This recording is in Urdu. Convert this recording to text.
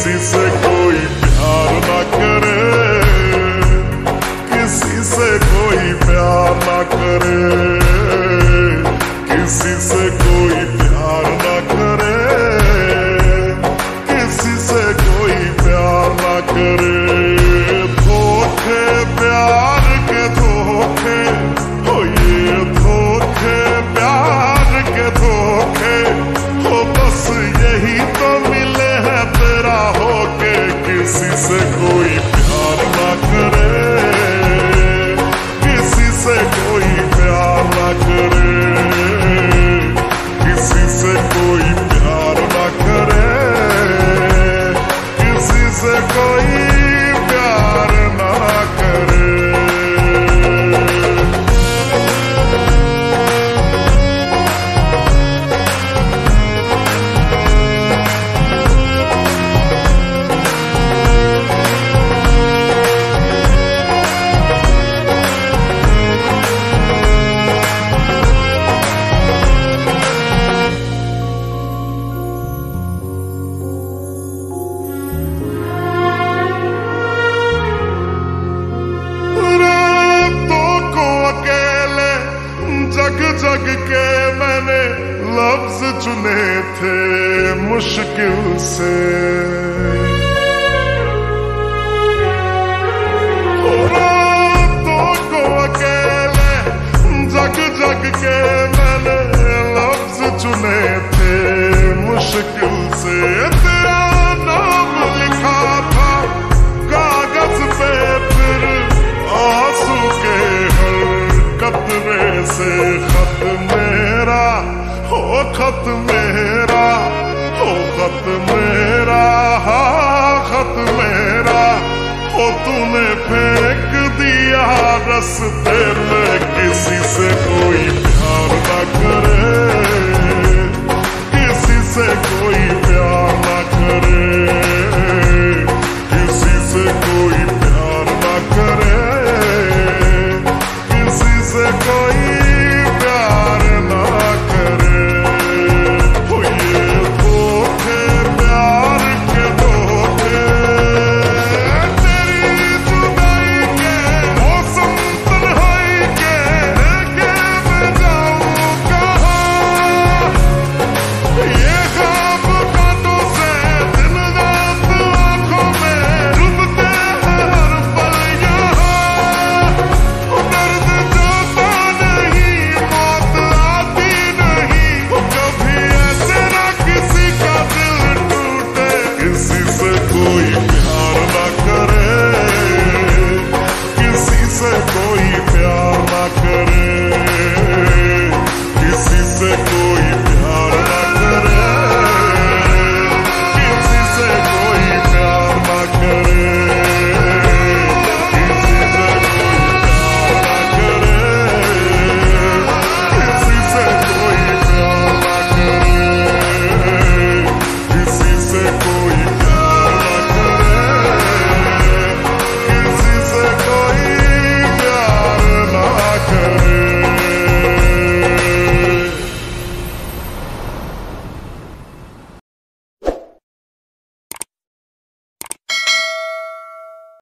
کسی سے کوئی پیار نہ کرے، کسی سے کوئی پیار نہ کرے، کسی سے کوئی پیار کسی سے تھے مشکل سے۔ راتوں کو اکیلے، جگ جگ کے میں نے لفظ چنے تھے مشکل سے۔ تیرا نام لکھا تھا کاغذ پہ، پھر آنسو کے ہر قطرے سے خط میرا ہو خط میرا۔ خط میرا ہاں خط میرا او تو نے پھینک دیا رستے میں کسی سے کوئی پیار